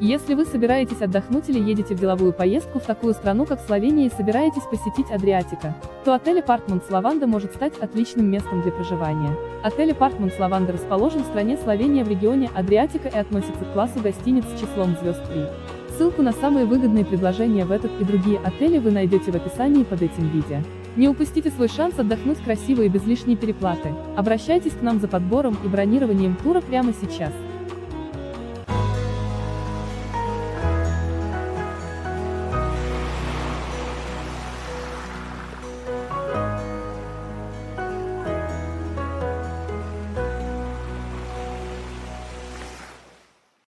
Если вы собираетесь отдохнуть или едете в деловую поездку в такую страну, как Словения и собираетесь посетить Адриатика, то отель Apartments Lavanda может стать отличным местом для проживания. Отель Apartments Lavanda расположен в стране Словения в регионе Адриатика и относится к классу гостиниц с числом звезд 3. Ссылку на самые выгодные предложения в этот и другие отели вы найдете в описании под этим видео. Не упустите свой шанс отдохнуть красиво и без лишней переплаты. Обращайтесь к нам за подбором и бронированием тура прямо сейчас.